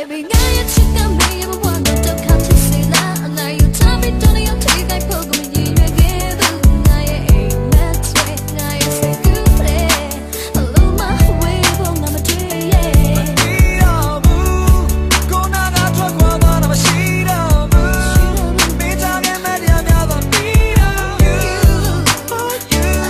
Every night you come back.